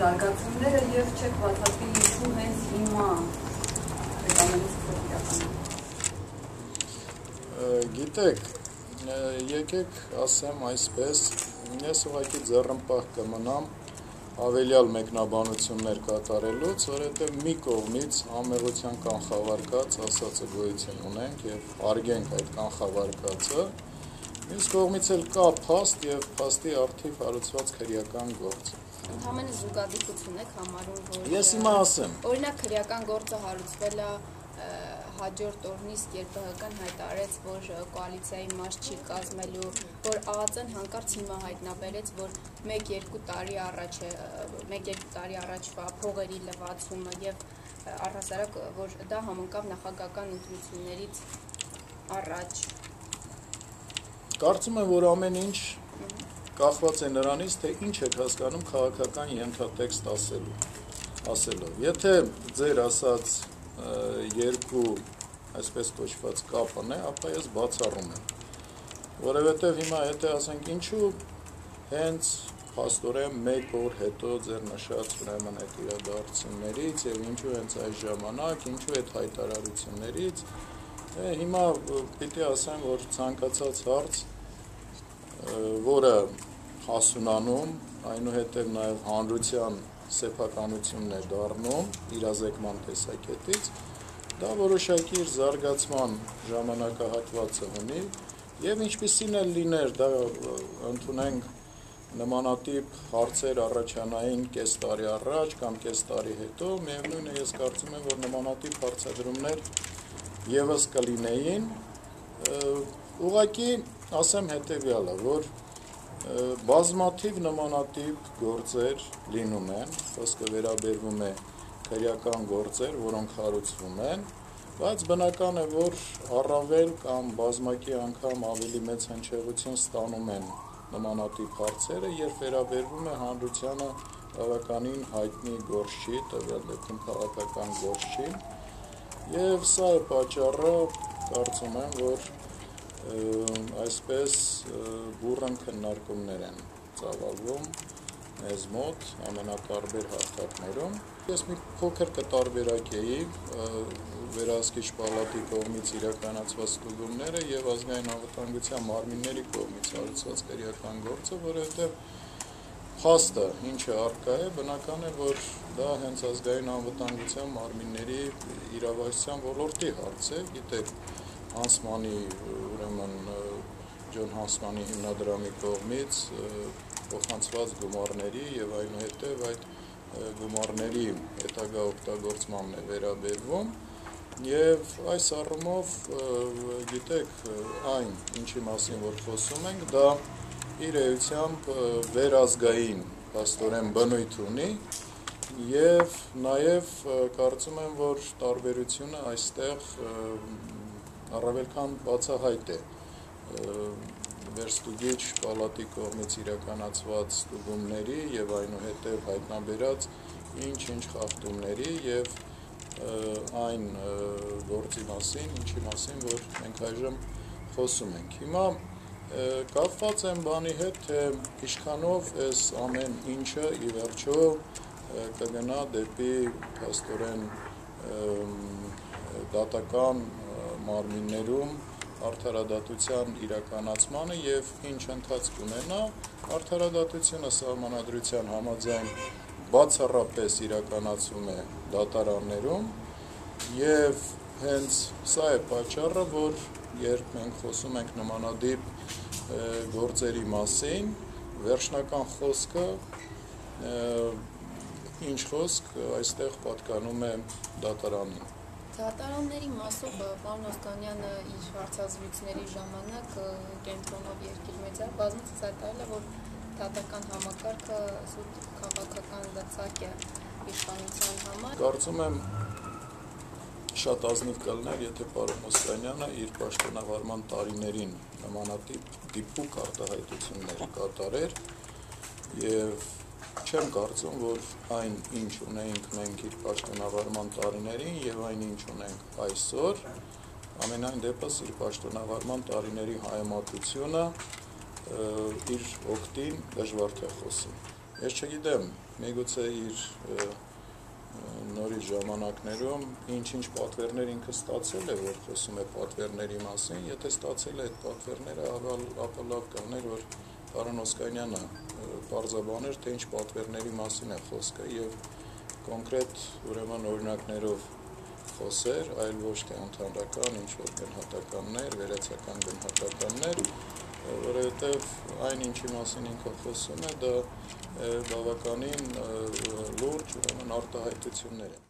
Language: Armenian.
զարգացումները եւ չեք բացատրի ինչու հենց հիմա այդ ամենից իրականացնում։ Գիտեք, եկեք ասեմ այսպես, ես ուղղակի ձեռնպահ կմնամ ավելյալ մեկնաբանություններ կատարելուց, որովհետև մի կողմից ամեղության կանխավարկած ասածը գոյություն ունենք եւ արգենք այդ կանխավարկածը, մյուս կողմից էլ կա փաստ եւ փաստի արդիվ հարուցված քրեական գործ։ Ընդհանրապես զուգադիպություն եք համարում, որ Ես հիմա ասեմ։ Օրինակ քրեական գործը հարուցվել է հաջորդ օրնից երբ ՀՀԿ-ն հայտարարեց, որ կոալիցիայի մաս չի կազմելու, որ ԱԱԾ-ն հանկարծ հիմա հայտնաբերեց, որ 1-2 տարի առաջ է 1-2 տարի առաջվա փողերի լվացումը եւ առհասարակ որ դա համընկավ նախագահական ընտրություններից առաջ։ Կարծում եմ, որ ամեն ինչ կախված է նրանից, թե ինչ եք հասկանում քաղաքական ենթատեքստ ասելու ասելով։ Եթե ձեր ասած երկու այսպես կոչված կապն է, ապա ես բացառում եմ։ Որովհետև հիմա եթե ասենք ինչու հենց փաստորեն 1 օր հետո ձեր նշած ուրեմն այդ իրադարձություններից եւ ինչու հենց այս ժամանակ, ինչու այդ հայտարարություններից, է, հիմա պիտի ասեմ, որ ցանկացած հարց, որը հասունանում, այնուհետև նաեւ հանրության սեփականությունն է դառնում իրազեկման տեսակետից, դա որոշակի իր զարգացման ժամանակահատվածը ունի եւ ինչպիսին էլ լիներ դա ընդունենք նմանատիպ հարցեր առաջանային կես տարի առաջ կամ կես տարի հետո, միևնույն է ես կարծում եմ, որ նմանատիպ հարցադրումներ եւս կլինեին, ուղղակի ասեմ հետեւյալը, որ բազմաթիվ նմանատիպ գործեր լինում են, խոսքը վերաբերվում է քրեական գործեր, որոնք հարուցվում են, բայց բնական է, որ առավել կամ բազմակի անգամ ավելի մեծ հնչեղություն ստանում են նմանատիպ հարցերը, երբ վերաբերվում է հանրությանը բավականին հայտնի գործչի, տվյալ դեպքում քաղաքական գործչի, եւ սա է պատճառը, կարծում եմ, որ այսպես բուրըն քննարկումներ են ծավալվում մեզ մոտ ամենատարբեր հարթակներում։ Ես մի փոքր կտարբերակեի վերահսկիչ պալատի կողմից իրականացված ստուգումները եւ ազգային անվտանգության մարմինների կողմից հարուցված քրեական գործը, որովհետեւ փաստը ինչը արկա է, բնական է, որ դա հենց ազգային անվտանգության մարմինների իրավասության ոլորտի հարց է, գիտեք, Հանսմանի ուրեմն Ջոն Հանսմանի հիմնադրամի կողմից փոխանցված գումարների եւ այնուհետեւ այդ գումարների հետագա օգտագործմանն է վերաբերվում եւ այս առումով գիտեք այն ինչի մասին որ խոսում ենք դա իր էությամբ վերազգային աստորեն բնույթ ունի եւ նաեւ կարծում եմ որ տարբերությունը այստեղ առավել քան բացահայտ է վերստուգիչ պալատի կողմից իրականացված ստուգումների եւ այնուհետեւ հայտնաբերած ինչ-ինչ խախտումների եւ այն գործի մասին, ինչի մասին, որ մենք այժմ խոսում ենք։ Հիմա կապված եմ բանի հետ, թե ինչքանով այս ամեն ինչը ի վերջո կգնա դեպի փաստորեն դատական մարմիններում արդարադատության իրականացմանը եւ ինչ ընթացք ունենա արդարադատությունը սահմանադրության համաձայն բացառապես իրականացվում է դատարաններում եւ հենց սա է պատճառը որ երբ մենք խոսում ենք նմանադիպ գործերի մասին վերջնական խոսքը ինչ խոսք այստեղ պատկանում է դատարանին Դատարանների մասով պարոն Օսկանյանը իր հարցազրույցների ժամանակ կենտրոնով երկիր մեծա բազմիցս հայտարարել է, որ դատական համակարգը սուտ քաղաքական լծակ է իշխանության համար։ Կարծում եմ շատ ազնիվ կլներ, եթե պարոն Օսկանյանը իր պաշտոնավարման տարիներին նմանատիպ դիպուկ արտահայտություններ կատարեր եւ Չեմ կարծում, որ այն ինչ ունեինք մենք իր պաշտոնավարման տարիներին եւ այն ինչ ունենք այսօր, ամենայն դեպս իր պաշտոնավարման տարիների հայմատությունը իր օկտին դժվար թե խոսի։ Ես չգիտեմ, միգուցե իր նորից ժամանակներում ինչ-ինչ պատվերներ ինքը ստացել է, որ խոսում է պատվերների մասին, եթե ստացել է այդ պատվերները, ապա լավ կլներ, որ պարոն Օսկանյանը բարձաբաներ, թե ինչ պատվերների մասին է խոսքը եւ կոնկրետ ուրեմն օրինակներով խոսեր, այլ ոչ թե ընդհանրական ինչ որ գնահատականներ, վերացական գնահատականներ, որովհետեւ այն ինչի մասին ինքը խոսում է, դա բավականին լուրջ ուրեմն արտահայտություններ են